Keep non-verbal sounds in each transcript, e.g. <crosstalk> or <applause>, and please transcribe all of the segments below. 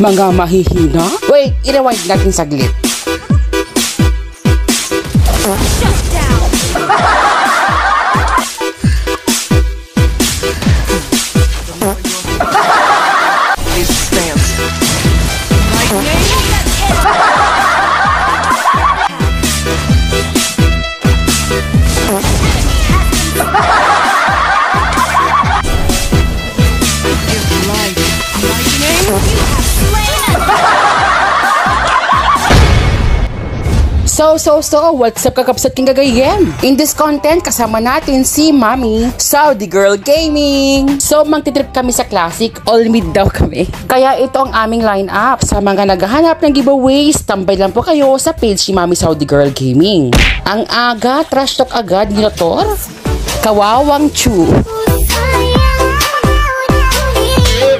Mga mahihina? Wait, i-rewind natin saglit. <laughs> So, so, so, what's up kakapsat king gagayem? In this content, kasama natin si Mami, Saudi Girl Gaming. So, magtitrip kami sa Classic, all mid daw kami. Kaya ito ang aming lineup. Sa mga naghahanap ng giveaways, tambay lang po kayo sa page ni Mami Saudi Girl Gaming. Ang aga, trash talk agad ni Notor, Kawawang Chu.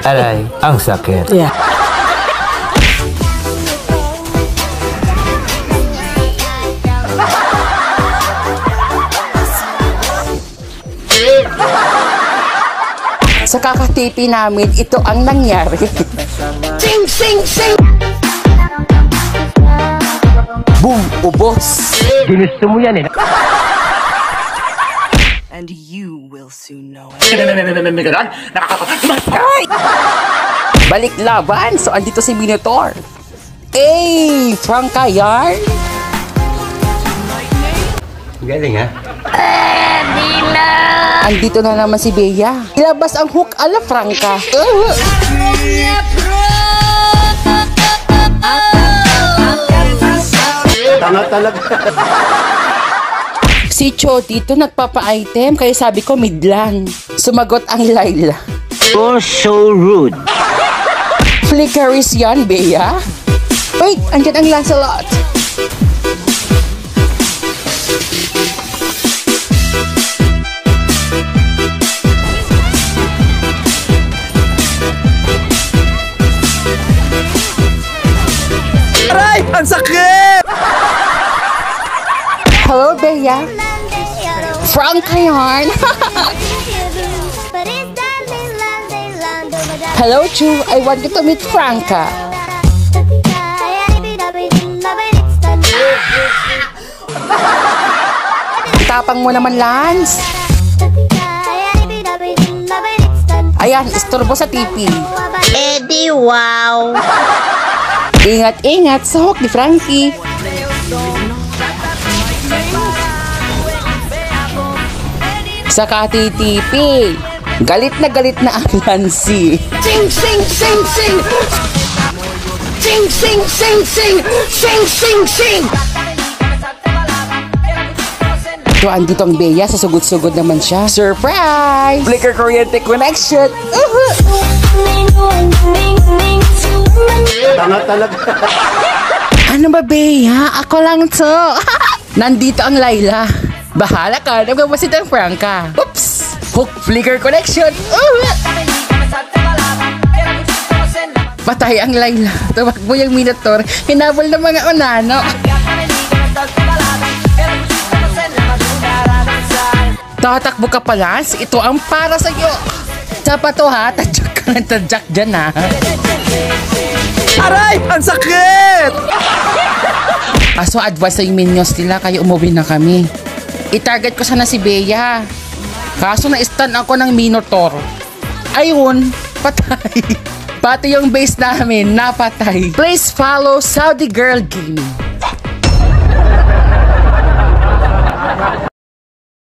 Aray, ang sakit. Yeah. <laughs> Sa kakatipi namin, ito ang nangyari. <laughs> sing, sing, sing! Boom! Ubos! Ginusto mo yan eh. <laughs> and you will soon know it. Balik laban! So, andito si Minotaur. Hey! Franka Yarn! Galing ha? Andito na naman si Bea. Ilabas ang hook ala Franca. Uh! Tanga talaga. Si Cho dito nagpapa-item kaya sabi ko mid lang. Sumagot ang Laila. You're so rude. Flickeris yan, Bea? Wait, andyan ang Lancelot. Bea. Franca yarn. Hello, Chu. I want you to meet Franca. Tapang mo naman, Lance. Ayan, istorbo sa TV. Eddie, wow! Ingat-ingat sa hook ni Frankie. Sa katitipi. Galit na galit na ang Nancy. Sing, sing, sing, sing! Sing, sing, sing, sing! Sing, sing, sing! So, andito ang Bea. Sa sugod-sugod naman siya. Surprise! Flicker Kuryente Connection. Uhu! Tanga talaga. Ano ba, Bea? Ako lang to. <laughs> Nandito ang Laila. Bahala ka. Nagpapasit ang Franca. Oops! Hook Flicker Connection. Uhu! Patay ang Laila. Tumakbo yung Minotaur. Hinabol ng mga unano. Tatakbo ka pa. Ito ang para sa'yo. Sapat to ha. Tadyak ka ng tadyak dyan ha. Aray, ang sakit! Kaso advice sa yung minions nila, kaya umuwi na kami. I-target ko sana si Bea. Kaso na-stun ako ng Minotaur. Ayun, patay. <laughs> Pati yung base namin, napatay. Please follow Saudi Girl Gaming.